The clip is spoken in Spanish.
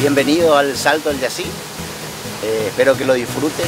Bienvenido al Salto del Yací. Eh, espero que lo disfruten